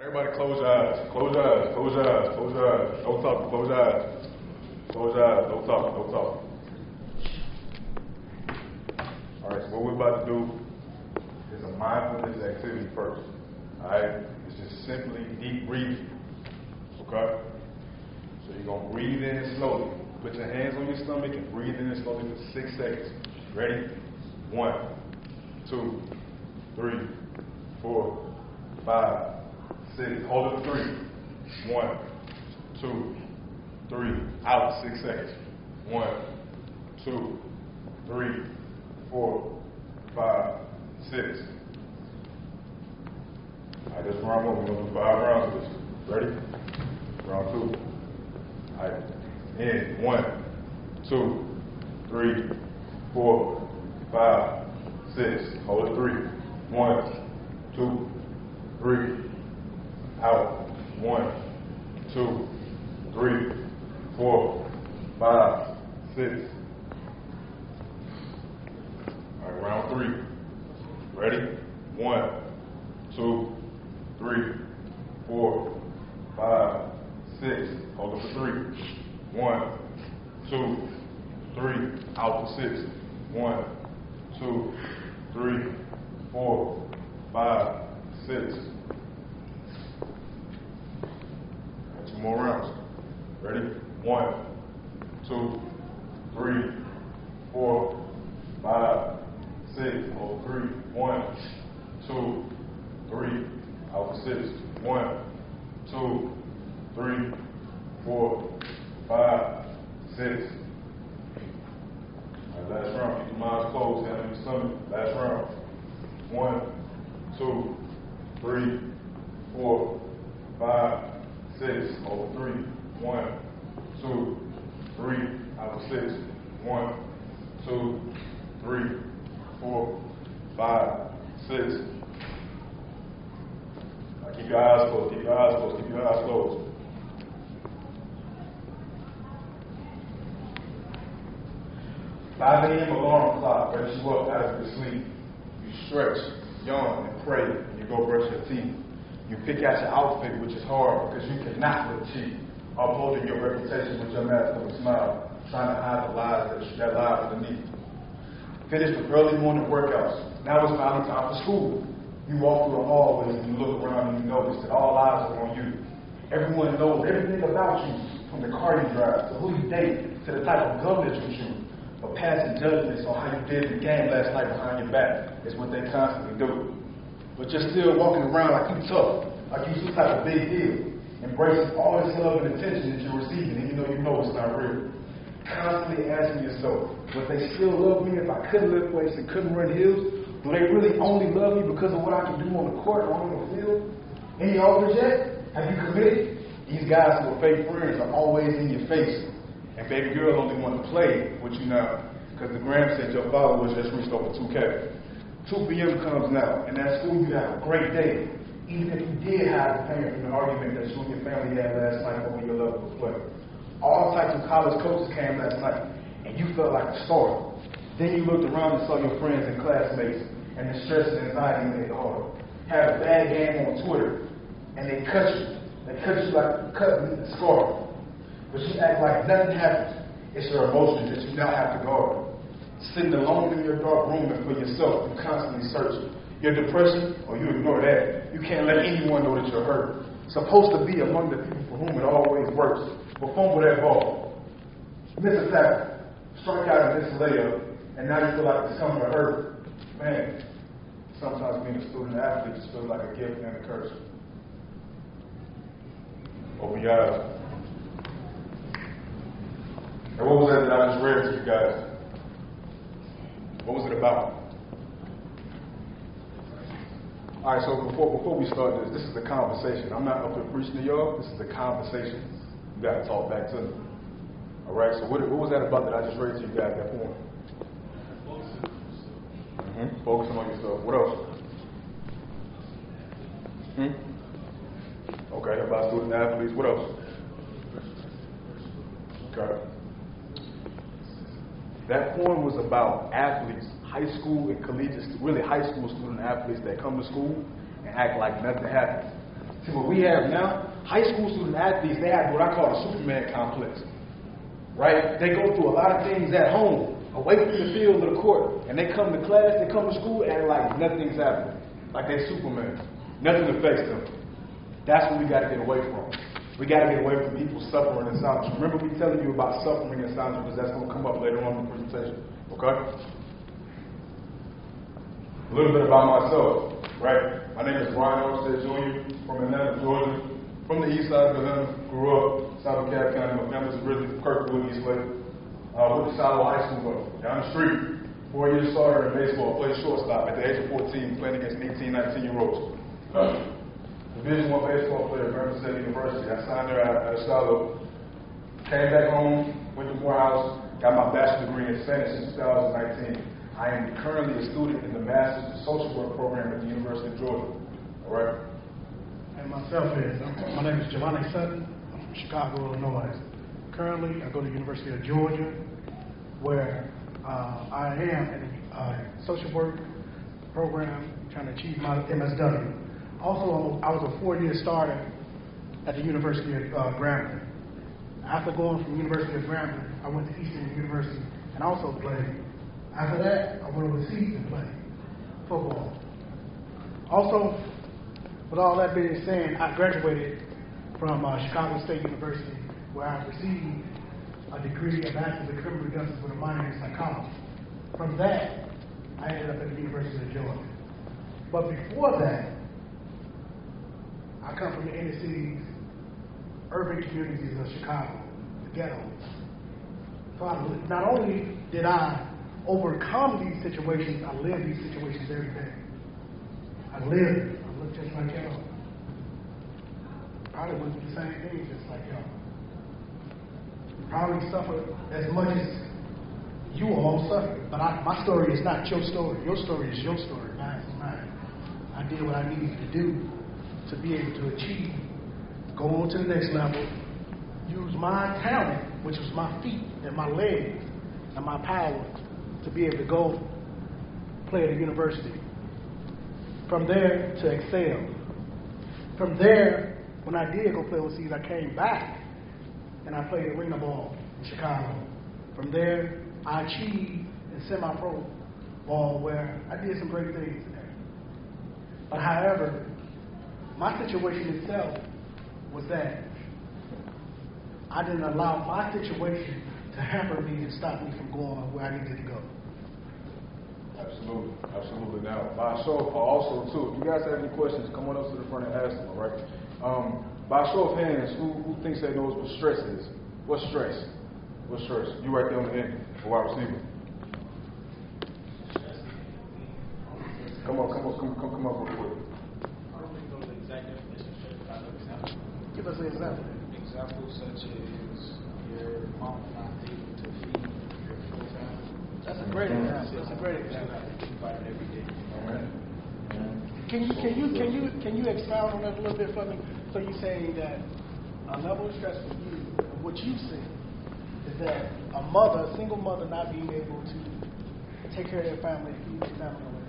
Everybody close eyes. Close eyes. Close eyes. Close eyes. No talking. Close eyes. Close eyes. talk. Don't talk. All right, so what we're about to do is a mindfulness activity first. All right? It's just simply deep breathing. Okay? So you're going to breathe in slowly. Put your hands on your stomach and breathe in slowly for six seconds. Ready? One, two, three, four, five, six. Hold it three. One, two, three. Out. Six seconds. One, two, three, four, five, six. All right, this is round one. We're to do five rounds of this. Ready? Round two. All right. In. One, two, three, four, five, six. Hold it three. One, two, three. Out. One, two, three, four, five, six. All right, round three. Ready? One, two, three, four, five, six. Hold it for three. One, two, three. Out for six. One, two, three, four, five, six. All right, two more rounds. Ready? One, two, three, four, five, six. Hold three. One, two, three. For six. One, two, three, four, five, six. Right, last round. Keep your mouths closed. Hand on your stomach. Last round. One, two, three, four, five, six. Hold three. One, two, three. Out for six. One, two, three, four, five, six. Now keep your eyes closed. Keep your eyes closed. Keep your eyes closed. Five a.m. alarm clock wakes you up out of your sleep. You stretch, yawn, and pray, and you go brush your teeth. You pick out your outfit, which is hard because you cannot look cheap, upholding your reputation with your mask of a smile, trying to hide the lies that, that lie underneath. Finish the early morning workouts. Now it's finally time for school. You walk through the hallways and you look around and you notice that all eyes are on you. Everyone knows everything about you, from the car you drive to who you date to the type of gun that you shoot. But passing judgments on how you did the game last night behind your back is what they constantly do. But you're still walking around like you tough, like you some type of big deal, embracing all this love and attention that you're receiving, even though you know it's not real. Constantly asking yourself, would they still love me if I couldn't lift weights and couldn't run hills? Do they really only love me because of what I can do on the court or on the field? Any offers yet? Have you committed? These guys who are fake friends are always in your face. And baby girl only want to play with you now because the gram said your followers just reached over 2K. 2 p.m. comes now, and at school you have a great day. Even if you did hide the pain from the argument that you and your family had last night over your love for play. All types of college coaches came last night, and you felt like a star. Then you looked around and saw your friends and classmates, and the stress and anxiety made it harder. Had a bad game on Twitter, and they cut you. They cut you like cut me the scar. But you act like nothing happened. It's your emotions that you now have to guard. Sitting alone in your dark room and for yourself, you constantly searching. Your depression, or you ignore that. You can't let anyone know that you're hurt. Supposed to be among the people for whom it always works. But fumble that ball. Miss a tackle. Strike out miss a layup. And now you feel like coming to hurt. Man, sometimes being a student athlete just feels like a gift and a curse. Open your eyes. And what was that that I just read to you guys? What was it about? All right, so before before we start this, this is a conversation. I'm not up here preaching to y'all. This is a conversation. You got to talk back to me. All right. So what, what was that about that I just read to you guys? That point. Mm-hmm. Focusing on yourself. What else? Hmm. Okay. About student athletes. What else? Okay. That poem was about athletes, high school and collegiate, really high school student athletes that come to school and act like nothing happened. See, what we have now, high school student athletes, they have what I call a Superman complex. Right? They go through a lot of things at home, away from the field of the court, and they come to class, they come to school, and like nothing's happening. Like they're Superman. Nothing affects them. That's what we got to get away from. We got to get away from people suffering in silence. Remember me telling you about suffering in silence because that's going to come up later on in the presentation. Okay? A little bit about myself, right? My name is Ryan Olmstead Jr. from Atlanta, Georgia. From the east side of Atlanta, grew up south of County. My family's originally from Kirkwood, East Lake. Uh, went to Shiloh High School, down the street. Four years starter in baseball, played shortstop at the age of 14, playing against 18, 19 year olds. Division One baseball player at Grambling State University. I signed there at, Shiloh. Came back home, went to Morehouse, got my bachelor's degree in Spanish in 2019. I am currently a student in the Master's in Social Work program at the University of Georgia. All right? And myself is, my name is Giovanni Sutton. I'm from Chicago, Illinois. Currently, I go to the University of Georgia, where uh, I am in a uh, social work program trying to achieve my MSW. Also, I was a four-year starter at the University of uh, Grambling. After going from University of Grambling, I went to Eastern University and also played. After that, I went overseas and played football. Also, with all that being said, I graduated from uh, Chicago State University, where I received a degree, a bachelor's in criminal justice with a minor in psychology. From that, I ended up at the University of Georgia. But before that, I come from the inner cities, urban communities of Chicago, the. So I, not only did I overcome these situations, I live these situations every day. I live, I look just like y'all. Probably went through the same thing just like y'all. Probably suffered as much as you all suffered. But I, my story is not your story. Your story is your story. Mine is mine. I did what I needed to do to be able to achieve, go on to the next level, use my talent, which was my feet and my legs and my power, to be able to go play at a university. From there to excel. From there, when I did go play overseas, I came back and I played arena ball in Chicago. From there, I achieved in semi-pro ball where I did some great things there. But however, my situation itself was that I didn't allow my situation to hamper me and stop me from going where I needed to go. Absolutely, absolutely. Now, by show of also too, if you guys have any questions, come on up to the front and ask them. All right. Um, by show of hands, who, who thinks they knows what stress is? What's stress? What's stress? You right there on the end, a wide receiver. Come on, come on, come, come, come up real quick. I don't think those exact definitions fit, but I know examples. Give us an example. Examples such as your mom not able to feed your full family. That's a great example. That's a great example. have to think about it every day. All right. Can you can you can you can you expound on that a little bit for me? So you're saying that a level of stress for you, what you see, is that a mother, a single mother, not being able to take care of their family, feed their family on.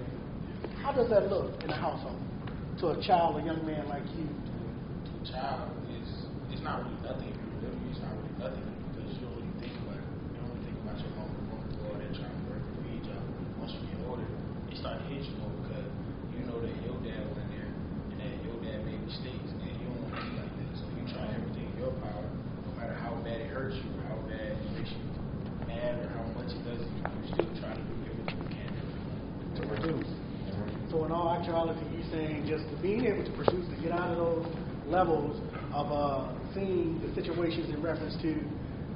How does that look in a household to a child, a young man like you? To a child, it's, it's not really nothing if you're little. It's not really nothing because you don't really think about it. You don't really think about your mom going through all that trying to work and feed y'all. Once you get older, it start to hit you more because you know that your dad was in there and that your dad made mistakes and you don't want to be like that. So you try everything in your power, no matter how bad it hurts you or how bad it makes you mad or how much it does you, you still try to do everything you can to produce. So in all actuality, you're saying just being able to produce to get out of those levels of uh, seeing the situations in reference to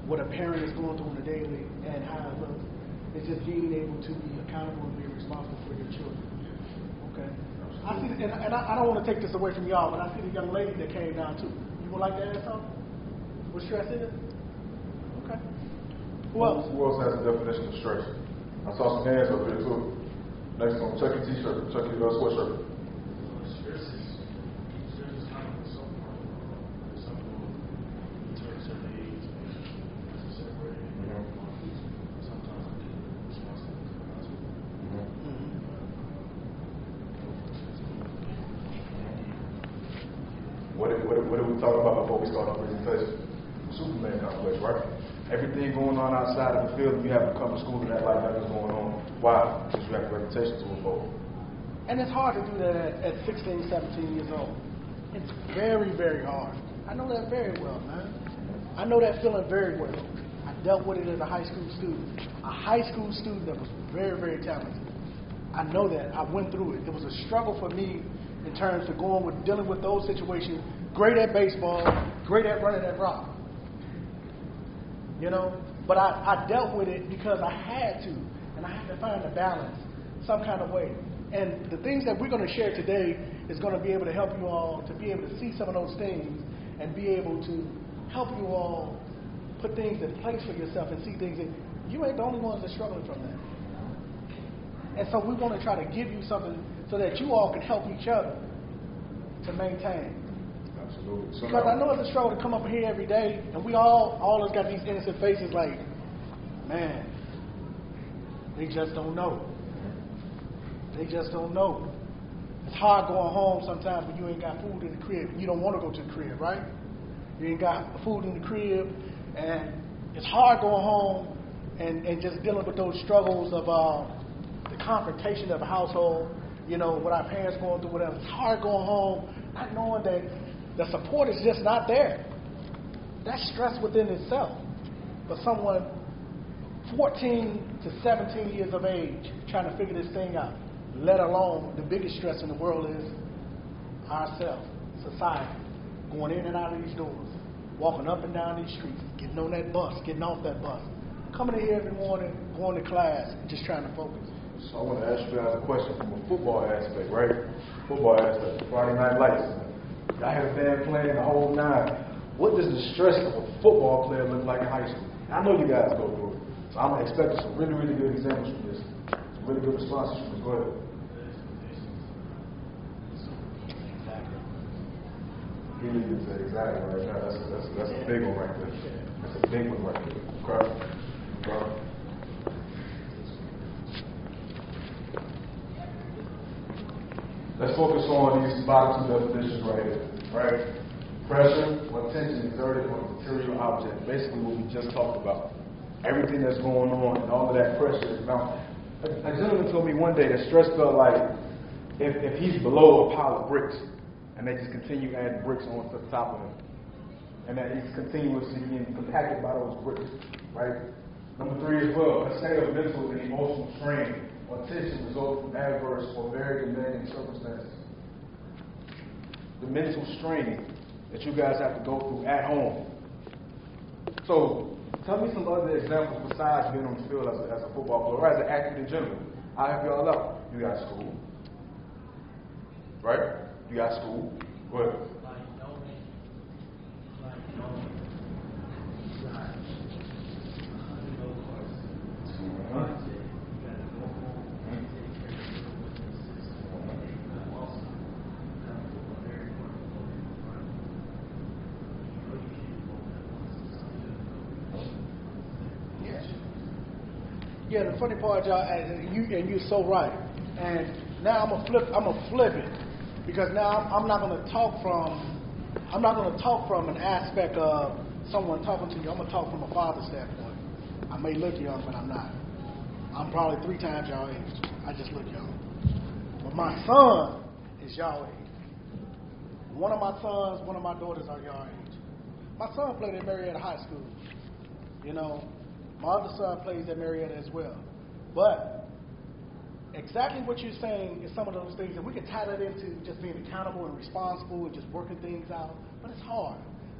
what a parent is going through on a daily and how it looks. It's just being able to be accountable and be responsible for your children. Okay. I see, and, and I, I don't want to take this away from y'all, but I see the young lady that came down too. You would like to add something? What stress is it? Okay. Who else? Who else has a definition of stress? I saw some hands up there too. Next one, check your t-shirt, check your uh, sweatshirt. Stress is, stress is kind of a subpart of the world. Some people turn a certain age, and it's separated. Sometimes I get responsible for the hospital. Mhm. what did we talk about before we started the presentation? Superman complex, right? Everything going on outside of the field, you have to come to school and act like nothing's going on. Why? Because you have a reputation to uphold. And it's hard to do that at, at 16, 17 years old. It's very, very hard. I know that very well, man. I know that feeling very well. I dealt with it as a high school student. A high school student that was very, very talented. I know that. I went through it. It was a struggle for me in terms of going with dealing with those situations. Great at baseball, great at running that rock. You know? But I, I dealt with it because I had to. And I had to find a balance, some kind of way. And the things that we're going to share today is going to be able to help you all to be able to see some of those things and be able to help you all put things in place for yourself and see things that you ain't the only ones that are struggling from that. And so we want to try to give you something so that you all can help each other to maintain. Because I know it's a struggle to come up here every day, and we all, all of us got these innocent faces like, man, they just don't know. They just don't know. It's hard going home sometimes when you ain't got food in the crib. You don't want to go to the crib, right? You ain't got food in the crib, and it's hard going home and, and just dealing with those struggles of uh, the confrontation of a household, you know, with our parents going through whatever. It's hard going home not knowing that the support is just not there. That's stress within itself. But someone 14 to 17 years of age trying to figure this thing out, let alone the biggest stress in the world is ourselves, society, going in and out of these doors, walking up and down these streets, getting on that bus, getting off that bus, coming in here every morning, going to class, just trying to focus. So I want to ask you guys a question from a football aspect, right? Football aspect, Friday Night Lights. Had a band playing the whole nine. What does the stress of a football player look like in high school? I know you guys go through it. So I'm expecting some really, really good examples from this. Some really good responses from this. Go ahead. He exactly right now. That's, that's, that's a big one right there. That's a big one right there. Okay? Okay? Let's focus on these bottom two definitions right here, right? Pressure or tension exerted on a material object. Basically what we just talked about. Everything that's going on and all of that pressure is mounted. A, a gentleman told me one day that stress felt like if, if he's below a pile of bricks and they just continue adding bricks on the top of him. And that he's continuously being compacted by those bricks, right? Number three as well, a state of mental and emotional strain or tension resulting from adverse or very demanding circumstances. The mental strain that you guys have to go through at home. So, tell me some other examples besides being on the field as a, as a football player or as an athlete in general. I help y'all out. You got school, right? You got school. Go ahead. like knowing, like knowing, like, you know, course, budget, you gotta go home and take care of your businesses. But also, you have to do a very important role in the front. You know you can't go at once, so you gotta go. Yeah. Yeah, the funny part, y'all, and you and you're so right. And now I'm gonna flip. I'm flip it because now I'm, I'm not gonna talk from. I'm not gonna talk from an aspect of someone talking to you. I'm gonna talk from a father's standpoint. I may look young, but I'm not. I'm probably three times y'all age. I just look young. But my son is y'all age. One of my sons, one of my daughters are y'all age. My son played at Marietta High School. You know, my other son plays at Marietta as well. But exactly what you're saying is some of those things, and we can tie that into just being accountable and responsible and just working things out. But it's hard.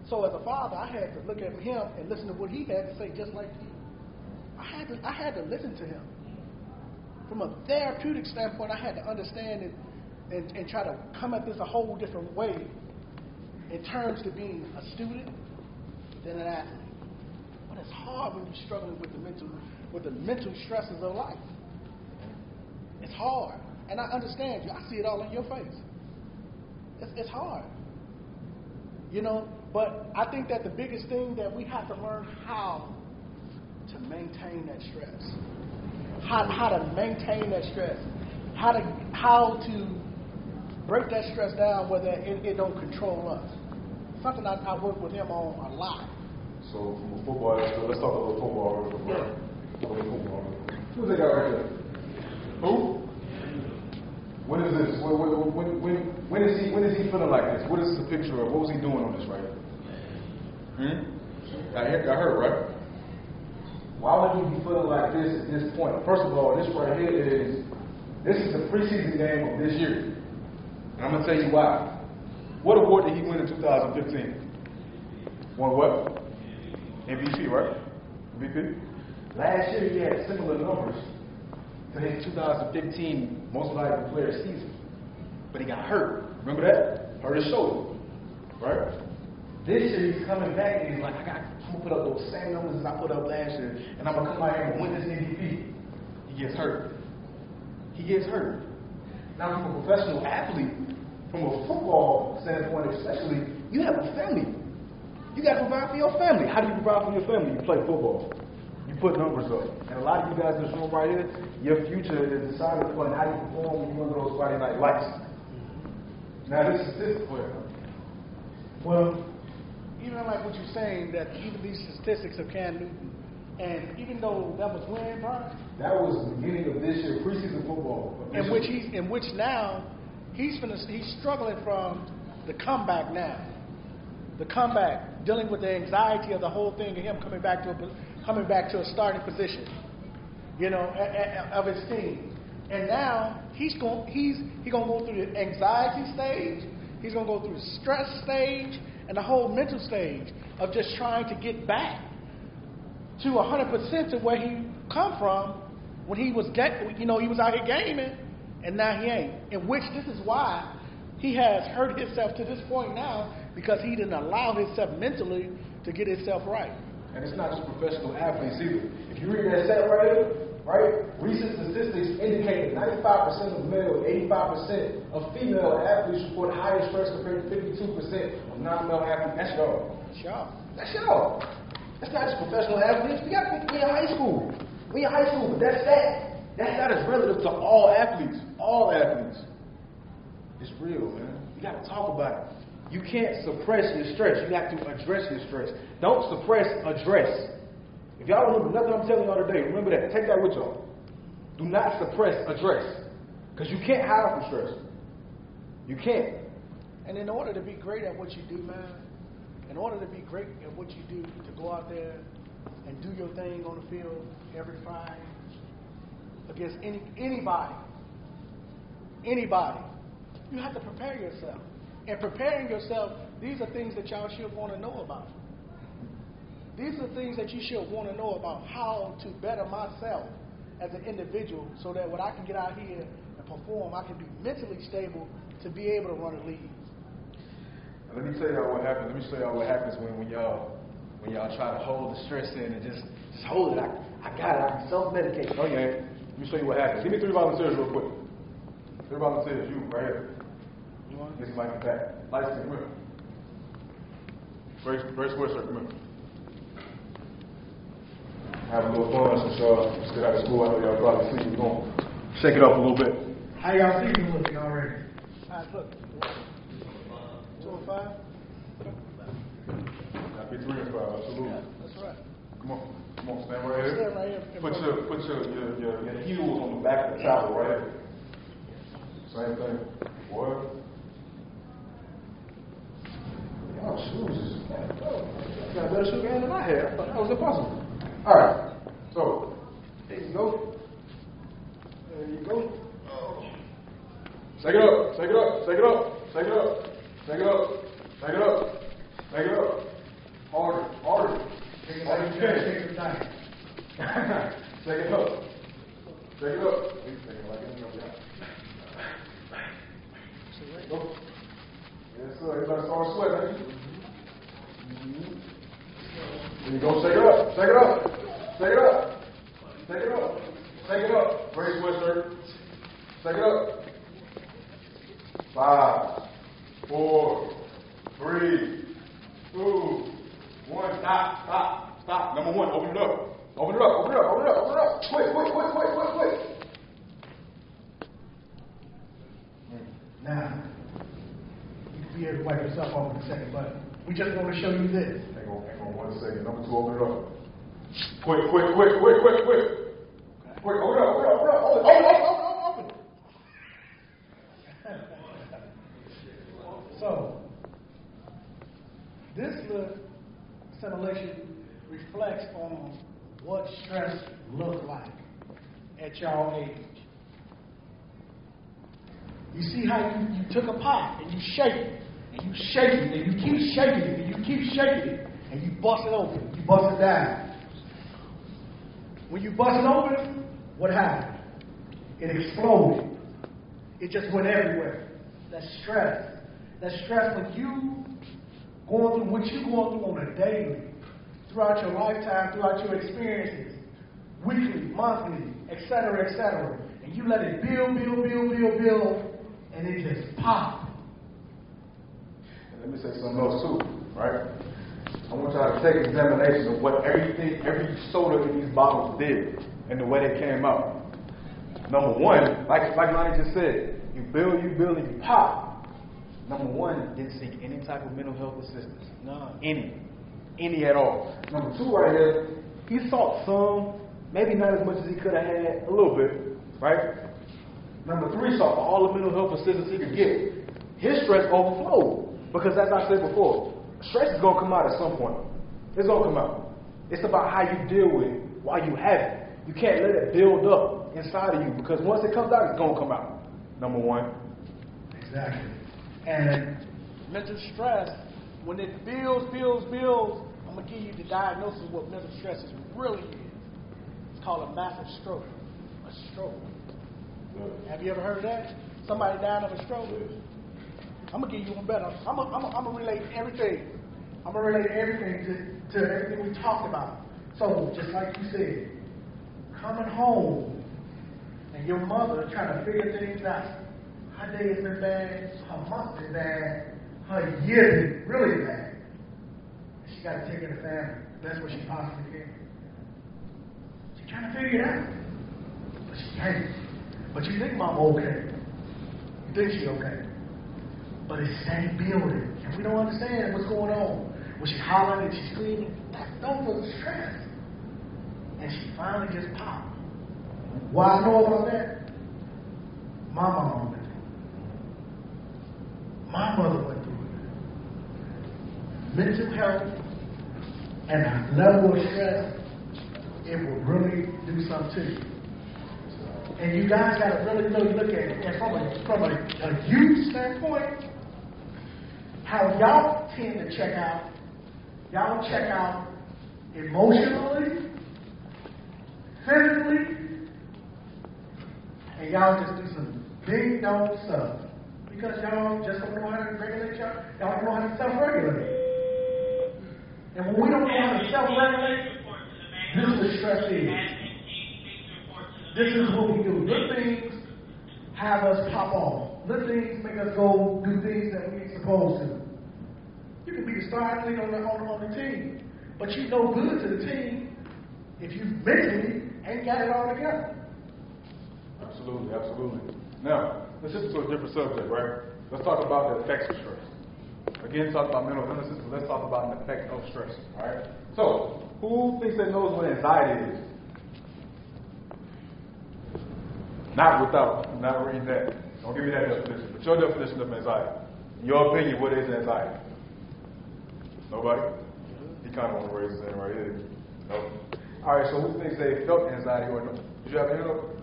So as a father, I had to look at him and listen to what he had to say, just like you. I had to, I had to listen to him. From a therapeutic standpoint, I had to understand it and, and try to come at this a whole different way in terms of being a student than an athlete. But it's hard when you're struggling with the mental with the mental stresses of life. It's hard. And I understand you. I see it all in your face. It's, it's hard. You know, but I think that the biggest thing that we have to learn how to maintain that stress. How, how to maintain that stress. How to how to break that stress down where that it, it don't control us. something I, I work with him on a lot. So from a football, let's, let's talk a little football real Who's that guy right there? Who? When is this? When, when, when, when, is he? When is he feeling like this? What is the picture of? What was he doing on this right here? Hmm. I hear, I heard right. Why would he be feeling like this at this point? First of all, this right here is this is the preseason game of this year. And I'm gonna tell you why. What award did he win in 2015? Won what? MVP, right? MVP. Last year he had similar numbers to his 2015 most valuable player season, but he got hurt. Remember that? Hurt his shoulder, right? This year he's coming back and he's like, I got, I'm gonna put up those same numbers as I put up last year, and I'm gonna come out here and win this MVP. He gets hurt. He gets hurt. Now, from a professional athlete, from a football standpoint, especially, you have a family. You got to provide for your family. How do you provide for your family? You play football. Put numbers up. And a lot of you guys in this room right here, your future is decided upon how you perform when you run those Friday night lights. Now, this is this player. Well, even like what you're saying, that even these statistics of Cam Newton, and even though that was when, Brian, That was the beginning of this year, preseason football. of in which he's in which now he's finna, he's struggling from the comeback now. The comeback, dealing with the anxiety of the whole thing, and him coming back to a, coming back to a starting position, you know, of his team. And now he's going he's he gonna go through the anxiety stage. He's gonna go through the stress stage and the whole mental stage of just trying to get back to 100% to where he come from when he was get, you know he was out here gaming and now he ain't in which this is why he has hurt himself to this point now because he didn't allow himself mentally to get himself right And it's not just professional athletes either. If you read that stat right here, right, recent statistics indicate that 95% of male, 85% of female athletes report higher stress compared to 52% of non-male athletes. That's y'all. sure That's y'all. That's not just professional athletes. We got we in high school. We in high school, but that's that. That that is relative to all athletes. All athletes. It's real, man. You got to talk about it. You can't suppress your stress. You have to address your stress. Don't suppress, address. If y'all remember nothing I'm telling y'all today, remember that. Take that with y'all. Do not suppress, address. Because you can't hide from stress. You can't. And in order to be great at what you do, man, in order to be great at what you do, to go out there and do your thing on the field every Friday against any anybody, anybody, you have to prepare yourself. And preparing yourself, these are things that y'all should want to know about. These are things that you should want to know about how to better myself as an individual so that when I can get out here and perform, I can be mentally stable to be able to run a league. Let me tell y'all what happens. Let me show y'all what happens when, when y'all when y'all try to hold the stress in and just just hold it. I, I got it. I can self medicate. No, you ain't. Let me show you what happens. Give me three volunteers real quick. Three volunteers. You right here. You want? This mic back. Lights, come here. Brace, brace, sir. Come here. Have a little fun since y'all still out of school. I know y'all probably sleep. We're gonna shake it up a little bit. How y'all season looking already? All right, look. Two and five? Happy three and five. Absolutely. That's right. Come on, come on, stand right here. Stand right here. Put your put your your, your, your heels on the back of the towel right here. Same thing. Boy. Y'all shoes oh, got a better shoe game than I had. I thought that was impossible. All right. So there you go. There you go. Shake it up, shake it up, shake it up, shake it up, shake it up, shake it up, shake it up. Harder, harder. Shake it can. Take your time. Shake it up. Shake it up. It's gonna Go. Yes, sir. Better start sweating. There you go. Shake it up. Shake it up. Shake it up. Shake it up. Shake it up. Brace sweat. Shake it up. Five, four, three, two, one. Stop, stop, stop. Number one, open it up. Open it up, open it up, open it up, open it up. Quick, quick, quick, quick, quick, quick. Hmm. Now, you can be able to wipe yourself off in a second, but We just want to show you this. Hang on, hang on one second. Number two, open it up. Quick, quick, quick, quick, quick, quick. Quick, open it up, open it up, open it up. Open, open, open, open, open. So, this little simulation reflects on what stress looked like at y'all age. You see how you, you took a pot and you shake it, and you shake it, and you keep shaking it, and you keep shaking it, and you bust it open, you bust it down. When you bust it open, what happened? It exploded. It just went everywhere. That stress. That stress when you going through what you're going through on a daily, throughout your lifetime, throughout your experiences, weekly, monthly, etc., etc. And you let it build, build, build, build, build, and it just pop. Let me say something else too, right? I want y'all to take examination of what everything, every soda in these bottles did and the way they came out. Number one, like like Lonnie just said, you build, you build, and you pop. Number one, didn't seek any type of mental health assistance. None. Any. Any at all. Number two right here, he sought some, maybe not as much as he could have had, a little bit, right? Number three, sought all the mental health assistance he could get. His stress overflowed. Because as I said before, stress is gonna come out at some point. It's gonna come out. It's about how you deal with it while you have it. You can't let it build up inside of you because once it comes out, it's gonna come out. Number one. Exactly. And mental stress, when it builds, builds, builds, I'm gonna give you the diagnosis of what mental stress is really is. It's called a massive stroke. A stroke. Have you ever heard of that? Somebody dying of a stroke? I'm gonna give you one better. I'm gonna, I'm gonna, I'm gonna relate everything. I'm gonna relate everything to, to everything we talked about. So, just like you said, coming home and your mother trying to figure things out. Her day has been bad, her month is bad, her year is really bad. She got to take care of the family. That's what she possibly can. She's trying to figure it out, but she can't. But you think mom okay? You think she okay? But it's same building, and we don't understand what's going on. When she hollering and she's screaming, that those are stress. And she finally just popped. Why I know about that? My mom went through it. My mother went through it. Mental health and a level of stress, it will really do something to you. And you guys got to really, really look at it. And from a, from a, a youth standpoint, how y'all tend to check out, y'all check out emotionally, physically, and y'all just do some big dumb stuff. Because y'all just don't know how to regulate y'all. Y'all don't know how to self-regulate. And when we don't know how to self-regulate, this is what stress is. This is what we do. Little things have us pop off. Little things make us go do things that we ain't supposed to. You can be the star athlete on the, on, on the team, but you no good to the team if you mentally ain't got it all together. Absolutely, absolutely. Now, let's shift to a different subject, right? Let's talk about the effects of stress. Again, talk about mental illnesses, but let's talk about the effect of stress, all right? So, who thinks they knows what anxiety is? Not without, not reading that. Don't give me that definition, but your definition of anxiety. Your opinion, what is anxiety? Nobody? He kind of want to raise his hand right here. No. All right, so who thinks they felt anxiety or no? Did you have a hand up?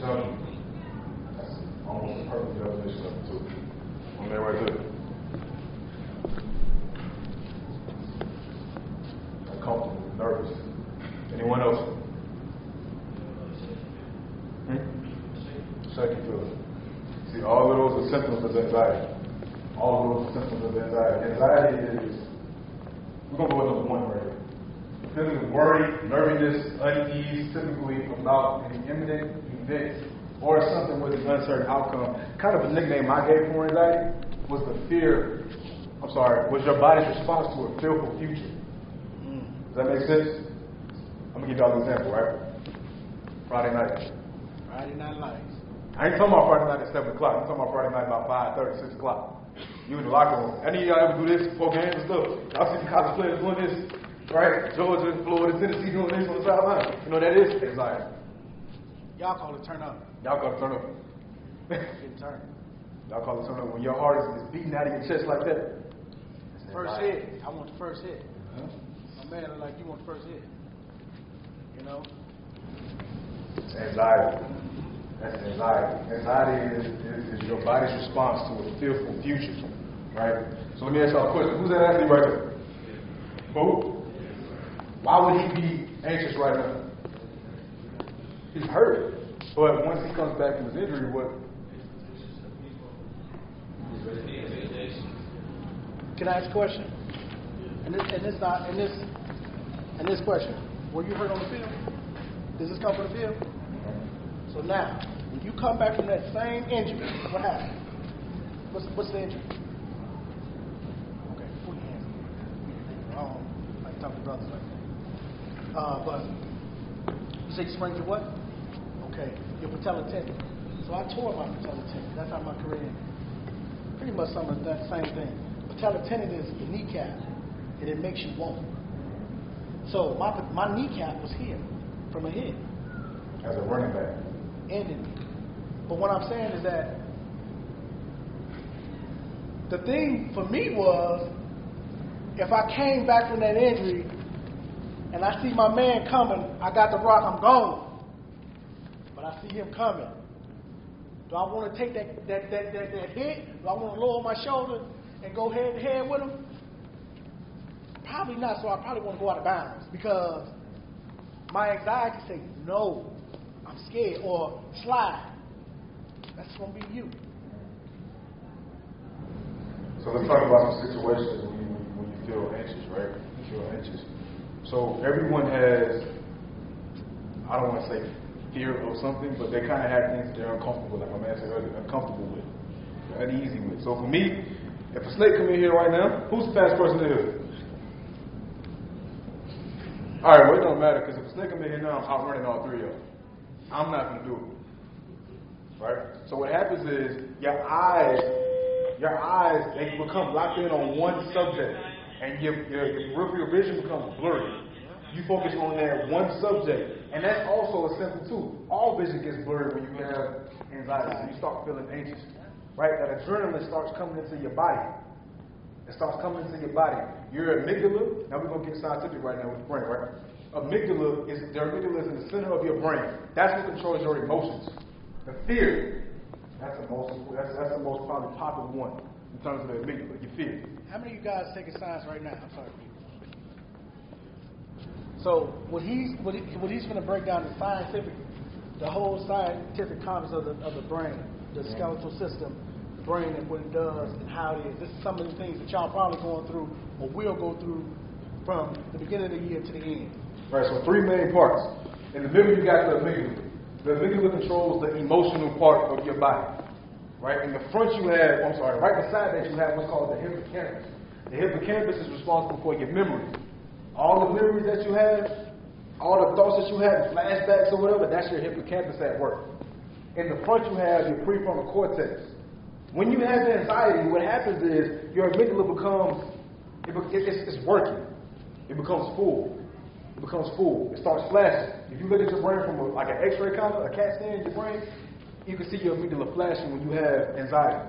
So, that's um, almost a perfect definition of it, too. On there right there. Uncomfortable, nervous. Anyone else? See, all of those are symptoms of anxiety. All of those are symptoms of anxiety. Anxiety is, we're going to go with number one right here. Feeling of worry, nervousness, unease, typically about an imminent event or something with an uncertain outcome. Kind of a nickname I gave for anxiety was the fear, I'm sorry, was your body's response to a fearful future. Mm. Does that make sense? I'm going to give y'all an example, right? Friday night. Friday Night Lights. I ain't talking about Friday night at 7 o'clock. I'm talking about Friday night about 5 30, 6 o'clock. You in the locker room. Any of y'all ever do this before games and stuff? Y'all see the college players doing this, right? Georgia, Florida, Tennessee doing this on the sideline. You know that is? Anxiety. Y'all call it turn up. Y'all call it turn up. Getting turned. Y'all call it turn up when your heart is, is beating out of your chest like that. First hit. I want the first hit. Huh? My man like you want the first hit. You know? Anxiety. That's anxiety. Anxiety is, is, is your body's response to a fearful future. Right? So let me ask y'all a question. Who's that athlete right there? Who? Why would he be anxious right now? He's hurt. But once he comes back from his injury, what? Can I ask a question? And this, and this not, and this, and this question. Were you hurt on the field? Does this come from the field? So now, when you come back from that same injury, what happened? What's, what's the injury? Okay, put your hands. I don't like to brothers like that. Uh, but you say you sprained your what? Okay, your patella tendon. So I tore my patella tendon. That's how my career ended. Pretty much some of that same thing. Patella tendon is your kneecap, and it makes you walk. So my my kneecap was here from a hit As a running back. Ended me. But what I'm saying is that the thing for me was if I came back from that injury and I see my man coming, I got the rock, I'm gone. But I see him coming. Do I want to take that, that, that, that, that hit? Do I want to lower my shoulder and go head to head with him? Probably not, so I probably want to go out of bounds because my anxiety say no, I'm scared, or slide. That's gonna be you. So let's talk about some situations when you, when you feel anxious, right? You feel anxious. So everyone has, I don't want to say fear of something, but they kind of have things they're uncomfortable like my man said earlier, uncomfortable with, uneasy with. So for me, if a snake come in here right now, who's the fastest person in here? All right, well, it don't matter because if a snake come in here now, I'm outrunning all three of them. I'm not going to do it. Right? So what happens is your eyes, your eyes, they become locked in on one subject, and your your, your peripheral vision becomes blurry. You focus on that one subject, and that's also a symptom too. All vision gets blurry when you have anxiety. You start feeling anxious, right? That adrenaline starts coming into your body. It starts coming into your body. Your amygdala. Now we're gonna get scientific right now with the brain, right? Amygdala is the amygdala is in the center of your brain. That's what controls your emotions. The fear. That's the most. That's, that's the most probably popular one in terms of the amygdala. Your fear. How many of you guys taking science right now? I'm sorry. So what he's what, he, what he's going to break down is scientific, the whole scientific concepts of the of the brain, the skeletal system, the brain and what it does and how it is. This is some of the things that y'all probably going through or will go through from the beginning of the year to the end. Right. So three main parts. In the middle, you got the amygdala. The amygdala controls the emotional part of your body. Right. In the front, you have. I'm sorry. Right beside that, you have what's called the hippocampus. The hippocampus is responsible for your memory. All the memories that you have, all the thoughts that you have, flashbacks or whatever, that's your hippocampus at work. In the front, you have your prefrontal cortex. When you have anxiety, what happens is your amygdala becomes, it, it- it's, it's working. It becomes full. It becomes full. It starts flashing. If you look at your brain from a, like an X-ray kind of a CAT scan in your brain, you can see your amygdala flashing when you have anxiety,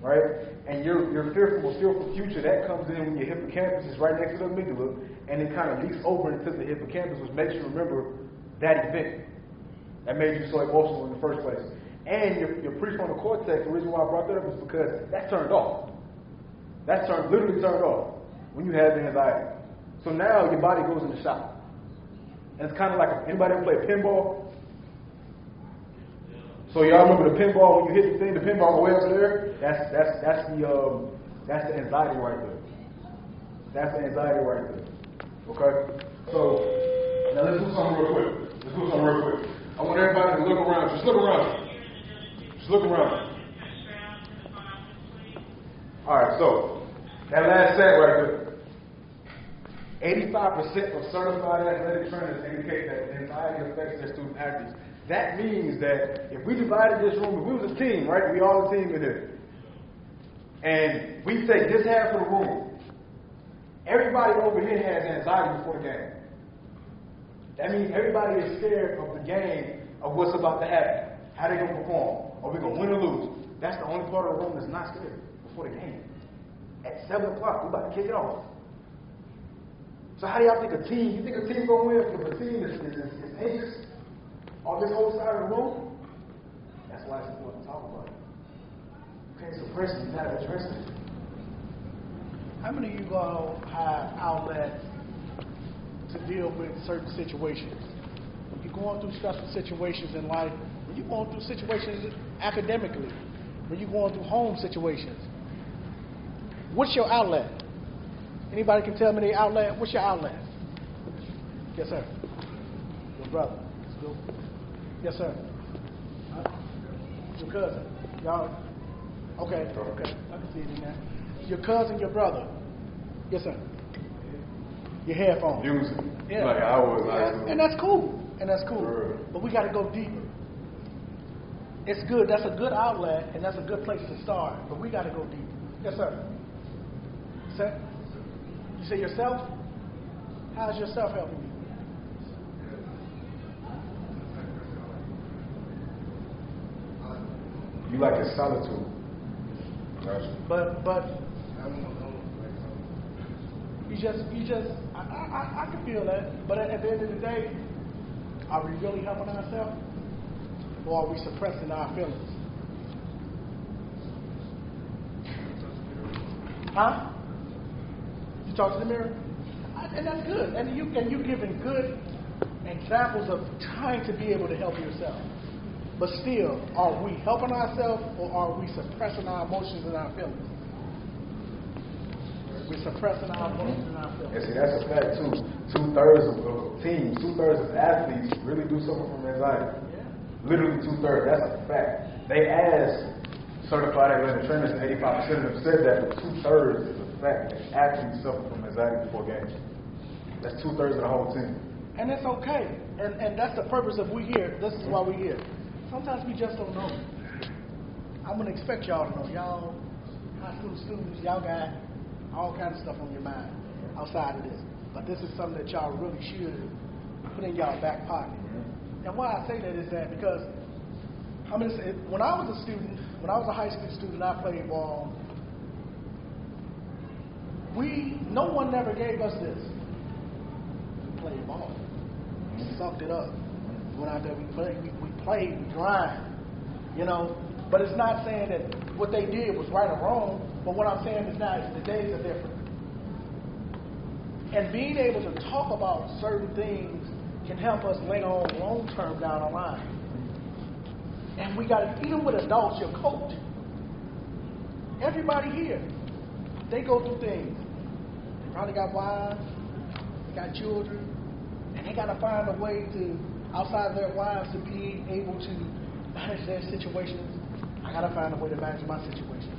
right? And you're, you're fearful fearful future. That comes in when your hippocampus is right next to the amygdala, and it kind of leaks over into the hippocampus, which makes you remember that event that made you so emotional in the first place. And your, your prefrontal cortex, the reason why I brought that up is because that's turned off. That's turned, literally turned off when you have anxiety. So now your body goes into shock. And it's kind of like, anybody ever play pinball? So y'all remember the pinball when you hit the thing, the pinball way over there? That's that's that's the um that's the anxiety right there. That's the anxiety right there. Okay? So now let's do something real quick. Let's do something real quick. I want everybody to look around. Just look around. Just look around. Alright, so that last set right there. 85% of certified athletic trainers indicate that anxiety affects their student athletes. That means that if we divided this room, if we was a team, right? We all a team in here. And we take this half of the room. Everybody over here has anxiety before the game. That means everybody is scared of the game, of what's about to happen. How they're gonna perform? Are we gonna win or lose? That's the only part of the room that's not scared before the game. At seven o'clock, we're about to kick it off. So how do y'all think a team? You think a team gonna win if a team is, is, is, anxious on this whole side of the room? That's why it's important to talk about it. Can't suppress it, you gotta address it. How many of you all have outlets to deal with certain situations? When you're going through stressful situations in life, when you're going through situations academically, when you're going through home situations, what's your outlet? Anybody can tell me the outlet? What's your outlet? Yes, sir. Your brother. Yes, sir. Your cousin. Y'all. Okay. Okay. I can see it in there. Your cousin, your brother. Yes, sir. Your headphones. Music. Yeah. Like I was high Yeah, school. And that's cool. And that's cool. Sure. But we got to go deeper. It's good. That's a good outlet, and that's a good place to start. But we got to go deeper. Yes, sir. Sir? You say yourself? How's yourself helping you? You like a solitude. But but you just you just I, I, I- I can feel that. But at, at the end of the day, are we really helping ourselves, or are we suppressing our feelings? Huh? You talk to the mirror, and that's good. And you and you giving good examples of trying to be able to help yourself. But still, are we helping ourselves or are we suppressing our emotions and our feelings? We're suppressing our emotions and our And feelings. see, that's a fact too. Two thirds of, teams, two thirds of athletes really do suffer from anxiety. Yeah. Literally two thirds. That's a fact. They asked certified athletic trainers, and 85% of them said that, but two thirds is a fact that suffer from anxiety before games. That's two thirds of the whole team. And it's okay. And, and that's the purpose of we here. This is why we here. Sometimes we just don't know. I'm going to expect y'all to know. Y'all, high school students, y'all got all kinds of stuff on your mind outside of this. But this is something that y'all really should put in y'all back pocket. And why I say that is that because I'm gonna say, when I was a student, when I was a high school student, I played ball. We, no one never gave us this. We played ball. We sucked it up. Went out there, we played, we, we played, we grind. You know, but it's not saying that what they did was right or wrong. But what I'm saying is now is the days are different. And being able to talk about certain things can help us later on, long term down the line. And we got to, even with adults, your coach. Everybody here, they go through things. Probably got wives, they got children, and they got to find a way to, outside of their wives, to be able to manage their situations. I got to find a way to manage my situation.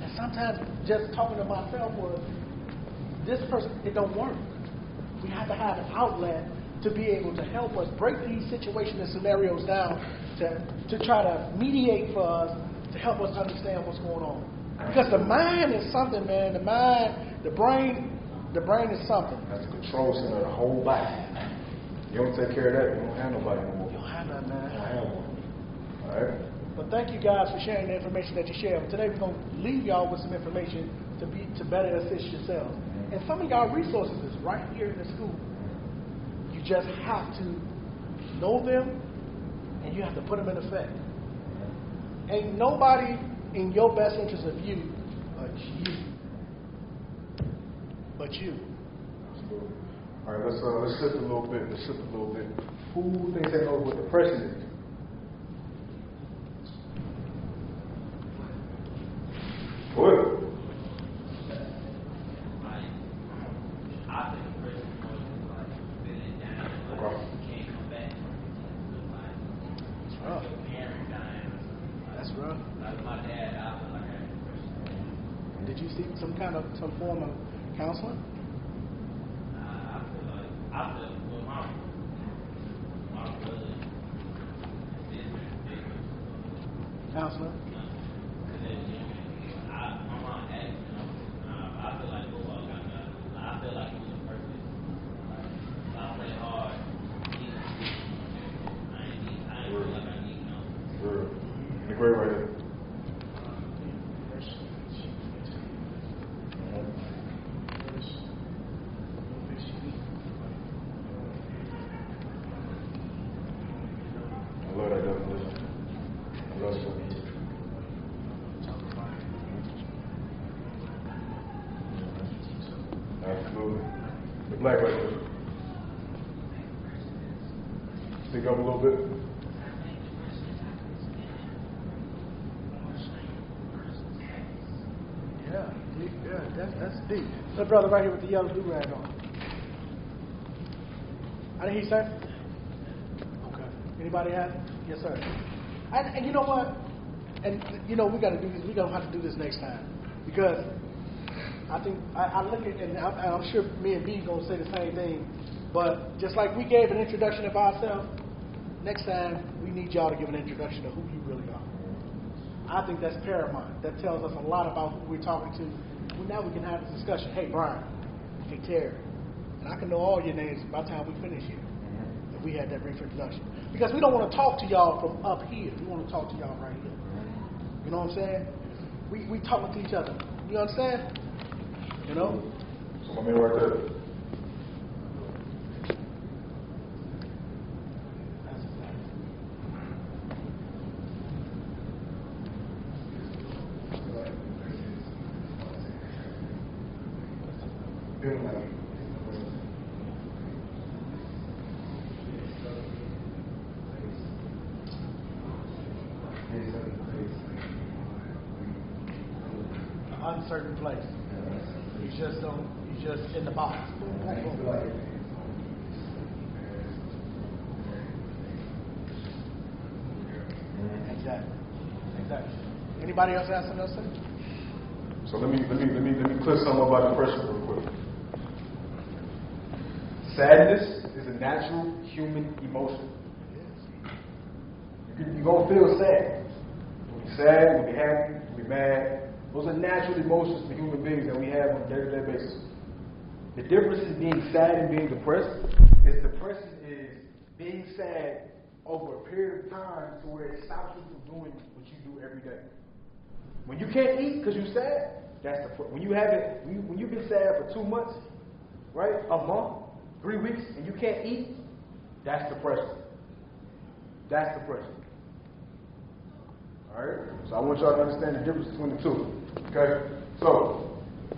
And sometimes just talking to myself was, this person, it don't work. We have to have an outlet to be able to help us break these situations and scenarios down to, to try to mediate for us to help us understand what's going on. Because the mind is something, man. The mind, the brain, the brain is something. That's the control center of the whole body. You don't take care of that, you don't have nobody no more. You don't have don't man. have one. All right? But thank you guys for sharing the information that you shared. Today we're gonna leave y'all with some information to be to better assist yourselves. And some of y'all resources is right here in the school. You just have to know them and you have to put them in effect. Ain't nobody in your best interest of you but you. But you. All right, let's uh, let's shift a little bit. Let's shift a little bit. Who thinks they knows what depression is? What? I think the person was like feeling down, like Okay. can't come back. Like That's rough. your parent dying or something. Like, That's rough. Like my dad, I feel like I had depression. Did you seek some kind of some form of counseling? I, I feel like I feel well, my my brother Counselor? Cause then, you know, I, my mom asked, you know, uh, I feel like football got better. I feel like it was a purpose. Like, so I play hard. you know, I ain't need, I ain't feel like I need no. Real. In the grade right there. I love that definition. I love it. Absolutely. The black right there. Stick up a little bit. Yeah, yeah, that's, deep. The brother right here with the yellow do rag on. I didn't hear say? Okay. Anybody have? Yes, sir. And, and you know what? And you know we got to do this. We gonna have to do this next time because I think I, I look at and I'm, and I'm sure me and B gonna say the same thing. But just like we gave an introduction of ourselves, next time we need y'all to give an introduction to who you really are. I think that's paramount. That tells us a lot about who we're talking to. Well, now we can have this discussion. Hey, Brian. Hey, Terry. And I can know all your names by the time we finish here. Mm-hmm. If we had that brief introduction. Because we don't want to talk to y'all from up here. We want to talk to y'all right here. You know what I'm saying? We, we talking to each other. You understand? You know? So my man right there. That's a fact. Feeling like An uncertain place. You just don't, you just in the box. Exactly. Exactly. Anybody else have something? So let me let me let me let me clear something about depression real quick. Sadness is a natural human emotion. You can, you're gonna feel sad. You'll be sad, you'll be happy, you'll be mad. Those are natural emotions for human beings that we have on a day-to-day basis. The difference is being sad and being depressed is depression is being sad over a period of time to where it stops you from doing what you do every day. When you can't eat because you're sad, that's the when you haven't when, you, when you've been sad for two months, right, a month, three weeks, and you can't eat, that's depression. That's depression. All right. So I want y'all to understand the difference between the two. Okay. So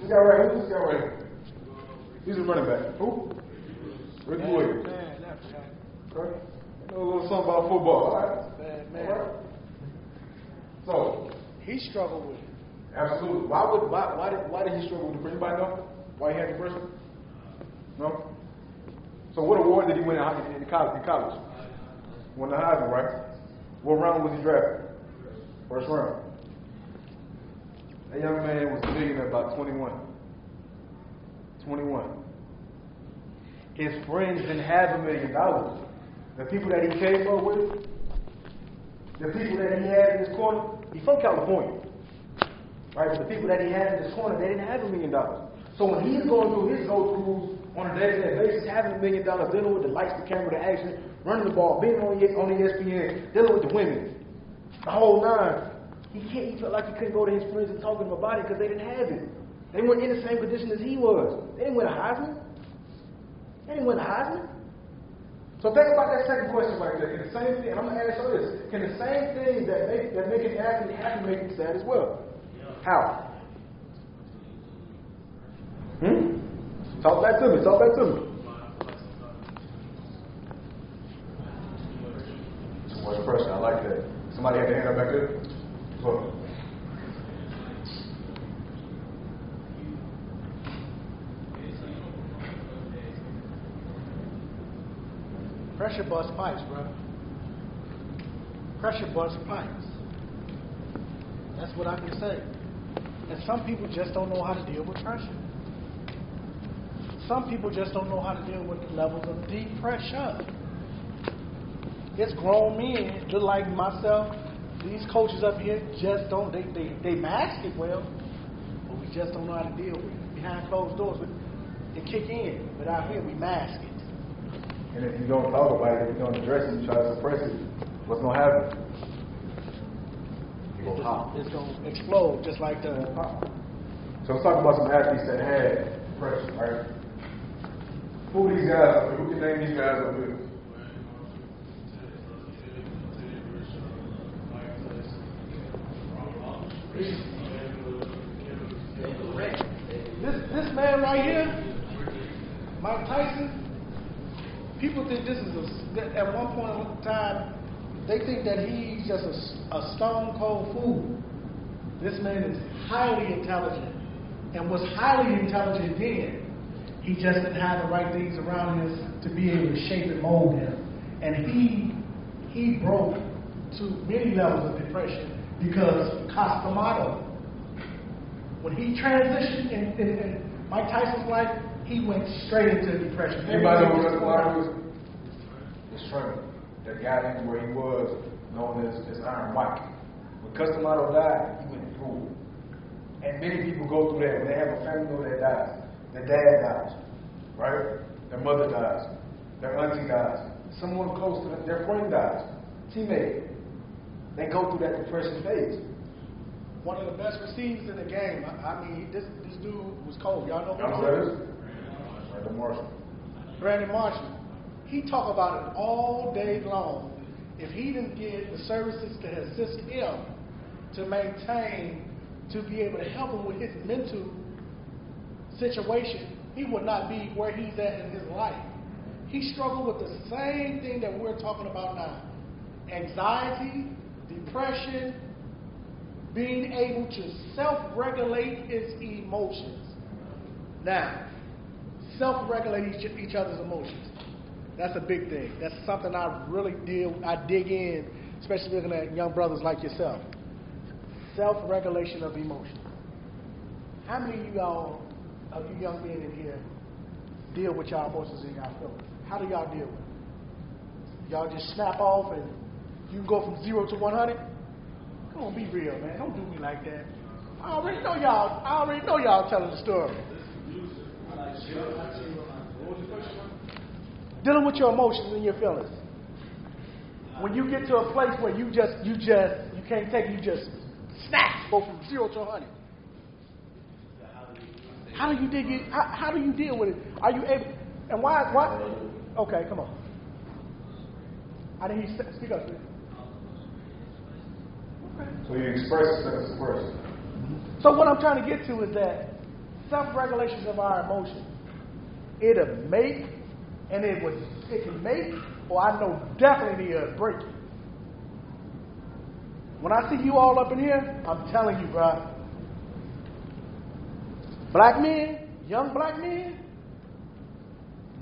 this guy right here, this guy right here, he's a running back. Who? Ricky Williams. Man, that's right. Okay. I know a little something about football. All right. Man, man. All right. So He struggled with it. Absolutely. Why would why why did why did he struggle with depression? Anybody know why he had depression? No. So what award did he win in, in college? In college, won the Heisman, right? What round was he drafted? First round. That young man was a millionaire about 21. 21. His friends didn't have a million dollars. The people that he came up with, the people that he had in his corner, he's from California. Right? But the people that he had in his corner, they didn't have a million dollars. So when he's going through his go-throughs on a day-to-day basis, having a million dollars, dealing with the lights, the camera, the action, running the ball, being on, on the ESPN, dealing with the women, the whole nine, he can't. He felt like he couldn't go to his friends and talk to them about it because they didn't have it. They weren't in the same condition as he was. They didn't win a Heisman. They didn't win a Heisman. So think about that second question right there. Can the same thing, I'm gonna ask you this, can the same thing that make that make an athlete happy make him sad as well? How? Hmm? Talk that to me, talk that to me. Too much pressure, I like that. Somebody had their hand up back there? Look. Pressure bust pipes, brother. Pressure bust pipes. That's what I can say. And some people just don't know how to deal with pressure. Some people just don't know how to deal with the levels of deep pressure. It's grown men, just like myself, these coaches up here just don't, they, they, they mask it well, but we just don't know how to deal with it. Behind closed doors, it kick in, but out here we mask. And if you don't talk about it, if you don't address it, you try to suppress it, what's gonna happen? You gonna pop. It's gonna explode just like the, pop. So let's talk about some athletes that had depression, right? Who are these guys? Who can name these guys up here? This this man right here, Mike Tyson. People think this is a, at one point in time, they think that he's just a stone cold fool. This man is highly intelligent, and was highly intelligent then. He just didn't have the right things around him to be able to shape and mold him, and he he broke to many levels of depression because Cus D'Amato when he transitioned in, in, in Mike Tyson's life, he went straight into depression. Anybody know what Cus D'Amato was? His trainer that got him where he was, known as, as Iron Mike. When Cus D'Amato died, he went through. it. And many people go through that. When they have a family member that dies, their dad dies, right? Their mother dies, their auntie dies, someone close to them, their friend dies, teammate. They go through that depression phase. One of the best receivers in the game. I, I mean, this this dude was cold. Y'all know Y'all who know he that is? is? Brandon Marshall. Brandon Marshall. He talk about it all day long. If he didn't get the services to assist him to maintain, to be able to help him with his mental situation, he would not be where he's at in his life. He struggled with the same thing that we're talking about now anxiety, depression, being able to self regulate his emotions. Now, self regulate each, each other's emotions. That's a big thing. That's something I really deal, I dig in, especially looking at young brothers like yourself. Self regulation of emotions. How many of y'all, of you young men in here, deal with y'all emotions and y'all feelings? How do y'all deal with it? Y'all just snap off and you can go from zero to 100? Come on, be real, man. Don't do me like that. I already know y'all. I already know y'all telling the story. Dealing with your emotions and your feelings. When you get to a place where you just, you just, you can't take it, you just snap, go from zero to 100. How do you dig it? How, how do you deal with it? Are you able? And why? Why? Okay, come on. I didn't hear you speak up. Okay. So you express instead of suppress. So what I'm trying to get to is that self-regulations of our emotions, it'll make, and it would, it can make, or I know definitely it'll break you. When I see you all up in here, I'm telling you, bro. Black men, young black men,